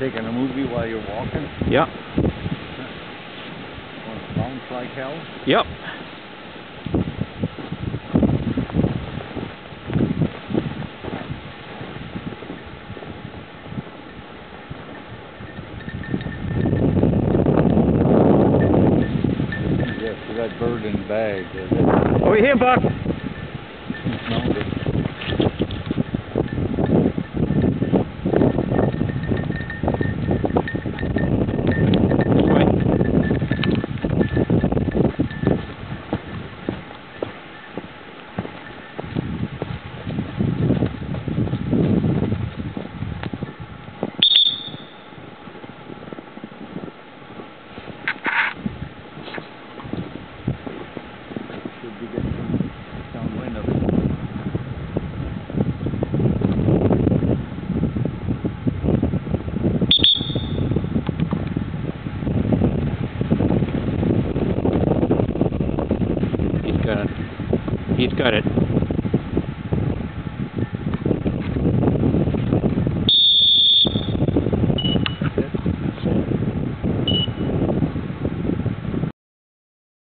taking a movie while you're walking? Yep. Want to bounce like hell? Yep. Yes, we got bird in the bag. Over here, Buck. He's got it.